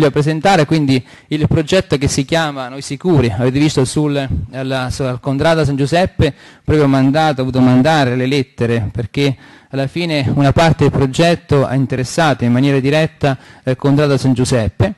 voglio presentare quindi il progetto che si chiama Noi Sicuri. Avete visto sul, alla, al Contrada San Giuseppe, proprio mandato, ho avuto mandare le lettere perché alla fine una parte del progetto ha interessato in maniera diretta il Contrada San Giuseppe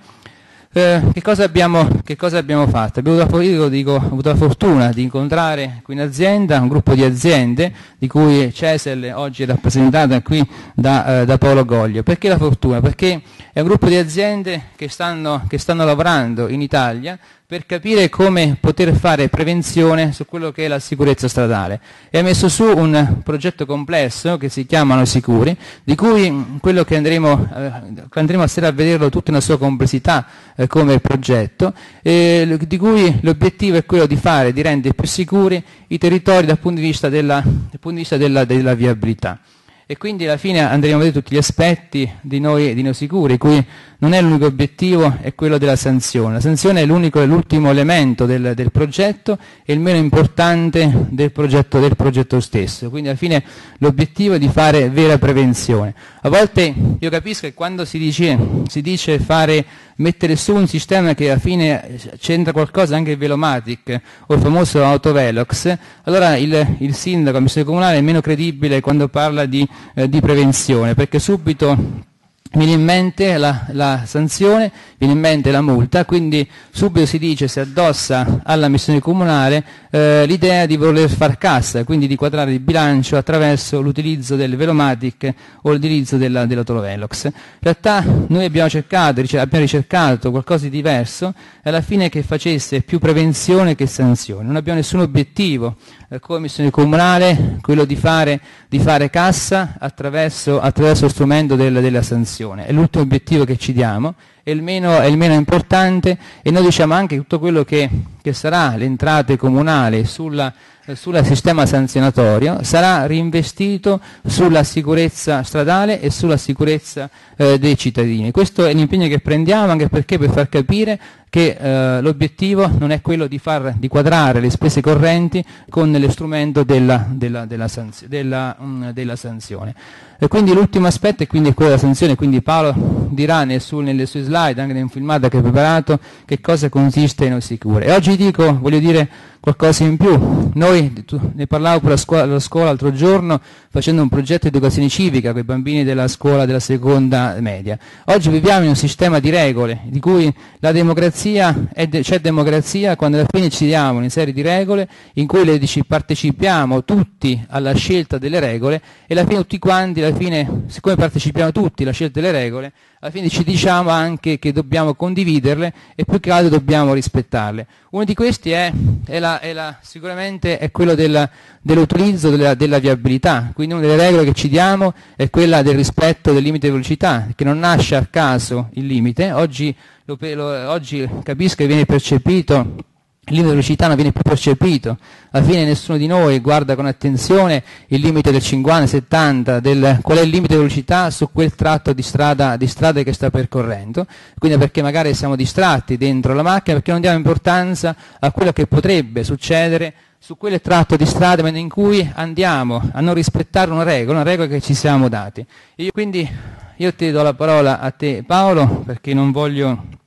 eh, che, cosa abbiamo, che, cosa abbiamo, fatto? Abbiamo avuto, dico, avuto, la fortuna di incontrare qui in azienda un gruppo di aziende di cui Cesel oggi è rappresentata qui da, eh, da, Paolo Goglio. Perché la fortuna? Perché è un gruppo di aziende che stanno, che stanno lavorando in Italia per capire come poter fare prevenzione su quello che è la sicurezza stradale. E ha messo su un progetto complesso che si chiamano Sicuri, di cui quello che andremo, eh, andremo a sera a vederlo tutta nella sua complessità eh, come progetto, eh, di cui l'obiettivo è quello di fare, di rendere più sicuri i territori dal punto di vista della, punto di vista della, della viabilità e quindi alla fine andremo a vedere tutti gli aspetti di noi, di noi sicuri, cui non è l'unico obiettivo, è quello della sanzione. La sanzione è l'ultimo elemento del, del, progetto e il meno importante del progetto, del progetto, stesso. Quindi alla fine l'obiettivo è di fare vera prevenzione. A volte io capisco che quando si dice, si dice fare, mettere su un sistema che alla fine c'entra qualcosa anche il Velomatic o il famoso Autovelox, allora il, il sindaco, la commissione comunale è meno credibile quando parla di, eh, di prevenzione, perché subito viene in mente la, la, sanzione, viene in mente la multa, quindi subito si dice, si addossa alla missione comunale eh, l'idea di voler far cassa, quindi di quadrare il bilancio attraverso l'utilizzo del Velomatic o l'utilizzo della, dell'Autovelox. In realtà noi abbiamo cercato, abbiamo ricercato qualcosa di diverso e alla fine che facesse più prevenzione che sanzione. Non abbiamo nessun obiettivo eh, come missione comunale, quello di fare, di fare cassa attraverso, attraverso, lo strumento del, della sanzione. È l'ultimo obiettivo che ci diamo, è il meno, è il meno importante e noi diciamo anche tutto quello che, che sarà l'entrata comunale sulla sul sistema sanzionatorio sarà reinvestito sulla sicurezza stradale e sulla sicurezza eh, dei cittadini. Questo è l'impegno che prendiamo anche perché per far capire che eh, l'obiettivo non è quello di, far, di, quadrare le spese correnti con lo strumento della, della, della, sanzio, della sanzione. E quindi l'ultimo aspetto è quello della sanzione, quindi Paolo dirà nel su, nelle sue slide, anche nel filmato che ha preparato, che cosa consiste in Sicure. E oggi dico, voglio dire qualcosa in più. Noi, ne parlavo per la scuola, la scuola l'altro giorno, facendo un progetto di educazione civica con i bambini della scuola della seconda media. Oggi viviamo in un sistema di regole, di cui la democrazia, de- c'è democrazia quando alla fine ci diamo una serie di regole in cui le, dici, partecipiamo tutti alla scelta delle regole e alla fine tutti quanti, alla fine, siccome partecipiamo tutti alla scelta delle regole, alla fine ci diciamo anche che dobbiamo condividerle e più che altro dobbiamo rispettarle. Uno di questi è, è, la, è la, sicuramente è quello della, dell'utilizzo della, della, viabilità, quindi una delle regole che ci diamo è quella del rispetto del limite di velocità, che non nasce a caso il limite, oggi, lo, lo, oggi capisco che viene percepito il limite di velocità non viene più percepito, alla fine nessuno di noi guarda con attenzione il limite del 50-70, del, qual è il limite di velocità su quel tratto di strada, di strada che sta percorrendo, quindi perché magari siamo distratti dentro la macchina, perché non diamo importanza a quello che potrebbe succedere su quel tratto di strada in cui andiamo a non rispettare una regola, una regola che ci siamo dati. Io, quindi io ti do la parola a te Paolo perché non voglio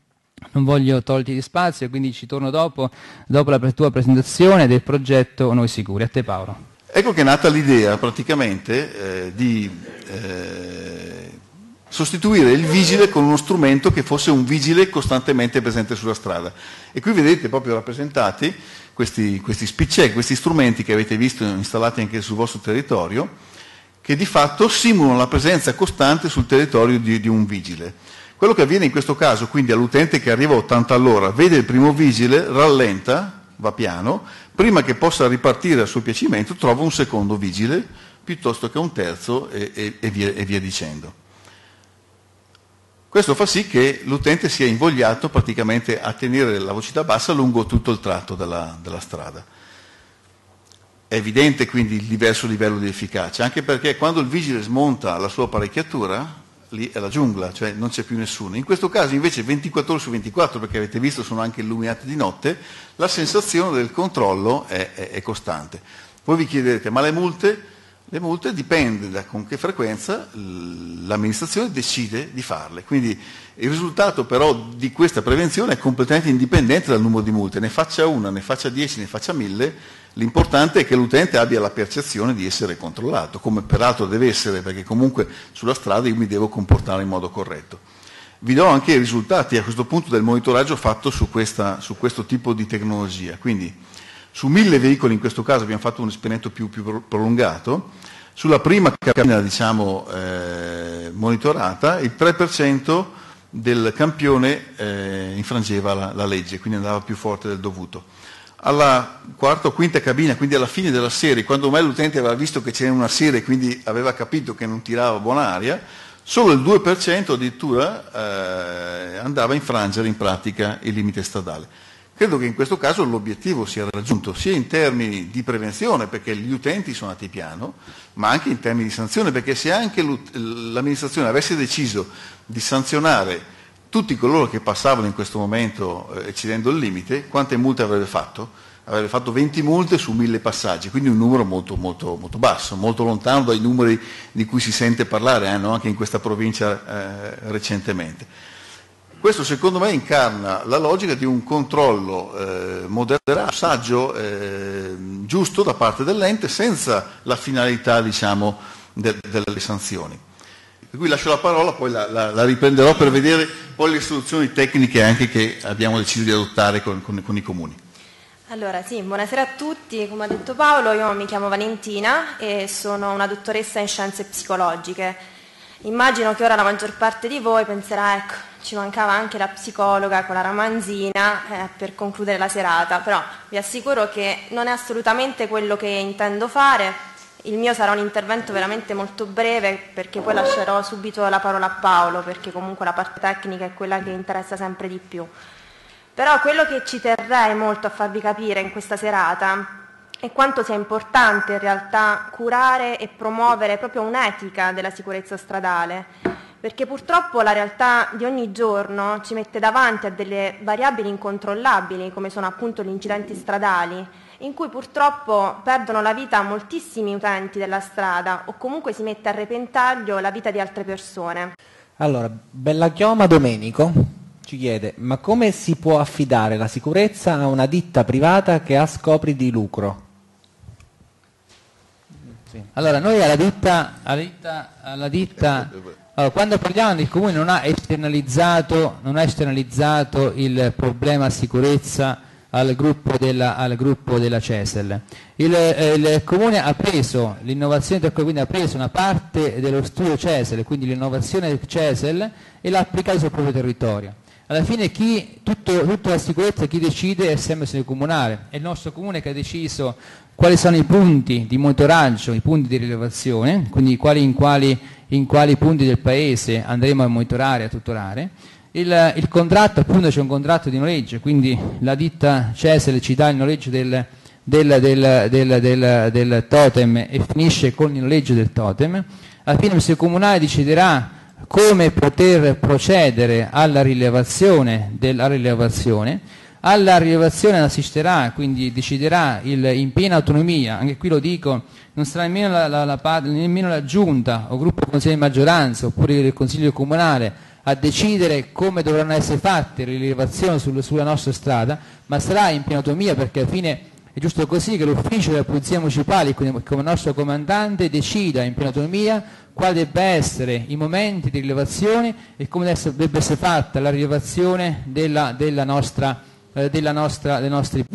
non voglio toglierti di spazio, quindi ci torno dopo, dopo la tua presentazione del progetto Noi Sicuri. A te Paolo. Ecco che è nata l'idea praticamente eh, di eh, sostituire il vigile con uno strumento che fosse un vigile costantemente presente sulla strada. E qui vedete proprio rappresentati questi, questi spiccè, questi strumenti che avete visto installati anche sul vostro territorio, che di fatto simulano la presenza costante sul territorio di, di un vigile. Quello che avviene in questo caso, quindi all'utente che arriva a 80 all'ora, vede il primo vigile, rallenta, va piano, prima che possa ripartire a suo piacimento trova un secondo vigile, piuttosto che un terzo e, e, e, via, e via, dicendo. Questo fa sì che l'utente sia invogliato praticamente a tenere la velocità bassa lungo tutto il tratto della, della strada. È evidente quindi il diverso livello di efficacia, anche perché quando il vigile smonta la sua apparecchiatura, lì è la giungla, cioè non c'è più nessuno. In questo caso invece 24 ore su 24, perché avete visto sono anche illuminati di notte, la sensazione del controllo è, è, è costante. Voi vi chiederete, ma le multe? Le multe dipende da con che frequenza l'amministrazione decide di farle. Quindi il risultato però di questa prevenzione è completamente indipendente dal numero di multe, ne faccia una, ne faccia dieci, ne faccia mille, l'importante è che l'utente abbia la percezione di essere controllato, come peraltro deve essere, perché comunque sulla strada io mi devo comportare in modo corretto. Vi do anche i risultati a questo punto del monitoraggio fatto su, questa, su questo tipo di tecnologia. Quindi su mille veicoli in questo caso abbiamo fatto un esperimento più, più prolungato, sulla prima cabina diciamo, eh, monitorata il 3% del campione eh, infrangeva la, la, legge, quindi andava più forte del dovuto. Alla quarta o quinta cabina, quindi alla fine della serie, quando ormai l'utente aveva visto che c'era una serie e quindi aveva capito che non tirava buona aria, solo il 2% addirittura eh, andava a infrangere in pratica il limite stradale. Credo che in questo caso l'obiettivo sia raggiunto sia in termini di prevenzione, perché gli utenti sono andati piano, ma anche in termini di sanzione, perché se anche l'amministrazione avesse deciso di sanzionare tutti coloro che passavano in questo momento eh, eccedendo il limite, quante multe avrebbe fatto? Avrebbe fatto 20 multe su 1000 passaggi, quindi un numero molto, molto, molto basso, molto lontano dai numeri di cui si sente parlare eh, anche in questa provincia eh, recentemente. Questo secondo me incarna la logica di un controllo eh, moderato, saggio, eh, giusto da parte dell'ente senza la finalità diciamo, de- delle sanzioni. Per cui lascio la parola, poi la, la, la, riprenderò per vedere poi le soluzioni tecniche anche che abbiamo deciso di adottare con, con, con i comuni. Allora sì, buonasera a tutti, come ha detto Paolo, io mi chiamo Valentina e sono una dottoressa in scienze psicologiche. Immagino che ora la maggior parte di voi penserà, ecco, ci mancava anche la psicologa con la ramanzina eh, per concludere la serata, però vi assicuro che non è assolutamente quello che intendo fare. Il mio sarà un intervento veramente molto breve perché poi lascerò subito la parola a Paolo perché comunque la parte tecnica è quella che interessa sempre di più. Però quello che ci terrei molto a farvi capire in questa serata è quanto sia importante in realtà curare e promuovere proprio un'etica della sicurezza stradale, perché purtroppo la realtà di ogni giorno ci mette davanti a delle variabili incontrollabili, come sono appunto gli incidenti stradali, in cui purtroppo perdono la vita moltissimi utenti della strada o comunque si mette a repentaglio la vita di altre persone. Allora, Bella Chioma Domenico ci chiede, ma come si può affidare la sicurezza a una ditta privata che ha scopri di lucro? Sì. Allora, noi alla ditta, alla ditta, alla ditta allora, quando parliamo il comune non ha esternalizzato, non ha esternalizzato il problema sicurezza al gruppo della, al gruppo della CESEL. Il, eh, il, comune ha preso, l'innovazione del comune ha preso una parte dello studio CESEL, quindi l'innovazione del CESEL, e l'ha applicata sul proprio territorio. Alla fine chi, tutto, tutta la sicurezza chi decide è sempre il comunale, è il nostro comune che ha deciso quali sono i punti di monitoraggio, i punti di rilevazione, quindi quali, in, quali, in, quali, punti del paese andremo a monitorare a tutorare. Il, il, contratto, appunto c'è un contratto di noleggio, quindi la ditta Cesel ci dà il noleggio del, del, del, del, totem e finisce con il noleggio del totem. Alla fine il Comunale deciderà come poter procedere alla rilevazione, della rilevazione alla rilevazione assisterà, quindi deciderà il, in piena autonomia, anche qui lo dico, non sarà nemmeno la, la, la, nemmeno la giunta o gruppo consiglio di maggioranza oppure il consiglio comunale a decidere come dovranno essere fatte le rilevazioni sul, sulla nostra strada, ma sarà in piena autonomia perché alla fine è giusto così che l'ufficio della Polizia Municipale, come, come nostro comandante, decida in piena autonomia quali debba essere i momenti di rilevazione e come debba essere fatta la rilevazione della, della nostra eh, nostra, dei nostri